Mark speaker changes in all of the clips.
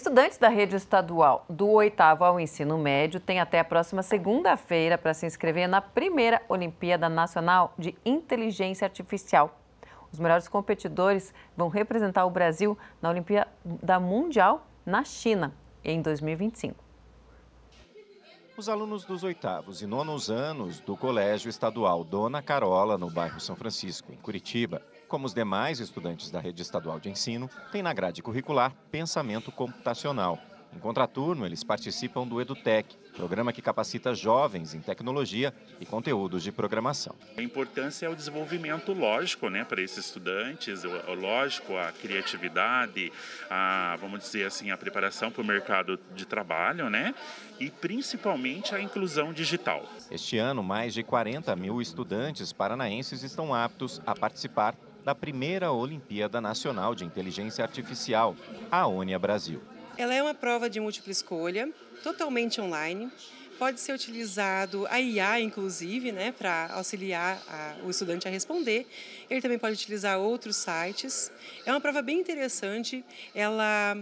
Speaker 1: Estudantes da rede estadual do oitavo ao ensino médio têm até a próxima segunda-feira para se inscrever na primeira Olimpíada Nacional de Inteligência Artificial. Os melhores competidores vão representar o Brasil na Olimpíada Mundial na China em 2025.
Speaker 2: Os alunos dos oitavos e nonos anos do Colégio Estadual Dona Carola, no bairro São Francisco, em Curitiba, como os demais estudantes da rede estadual de ensino, têm na grade curricular pensamento computacional. Em contraturno, eles participam do EduTech, programa que capacita jovens em tecnologia e conteúdos de programação.
Speaker 3: A importância é o desenvolvimento lógico né, para esses estudantes, o, lógico, a criatividade, a, vamos dizer assim, a preparação para o mercado de trabalho, né? E principalmente a inclusão digital.
Speaker 2: Este ano, mais de 40 mil estudantes paranaenses estão aptos a participar da primeira Olimpíada Nacional de Inteligência Artificial, a ONIA Brasil.
Speaker 4: Ela é uma prova de múltipla escolha, totalmente online. Pode ser utilizado a IA, inclusive, né, para auxiliar a, o estudante a responder. Ele também pode utilizar outros sites. É uma prova bem interessante. Ela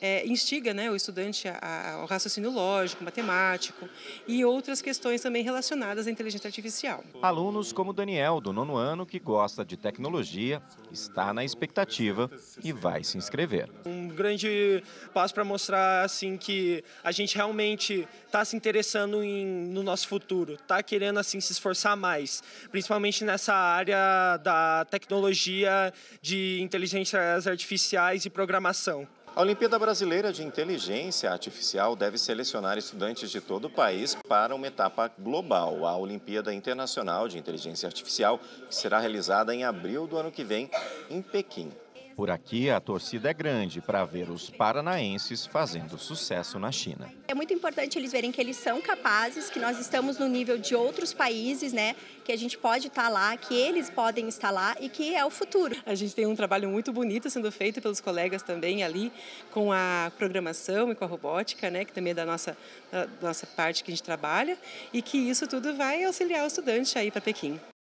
Speaker 4: é, instiga né, o estudante a, ao raciocínio lógico, matemático e outras questões também relacionadas à inteligência artificial.
Speaker 2: Alunos como Daniel, do nono ano, que gosta de tecnologia, está na expectativa e vai se inscrever.
Speaker 5: Um grande passo para mostrar assim que a gente realmente está se interessando em, no nosso futuro, está querendo assim se esforçar mais, principalmente nessa área da tecnologia, de inteligências artificiais e programação.
Speaker 2: A Olimpíada Brasileira de Inteligência Artificial deve selecionar estudantes de todo o país para uma etapa global, a Olimpíada Internacional de Inteligência Artificial, que será realizada em abril do ano que vem em Pequim. Por aqui, a torcida é grande para ver os paranaenses fazendo sucesso na China.
Speaker 6: É muito importante eles verem que eles são capazes, que nós estamos no nível de outros países, né? Que a gente pode estar lá, que eles podem estar lá e que é o futuro.
Speaker 4: A gente tem um trabalho muito bonito sendo feito pelos colegas também ali com a programação e com a robótica, né? Que também é da nossa, da nossa parte que a gente trabalha e que isso tudo vai auxiliar o estudante aí para Pequim.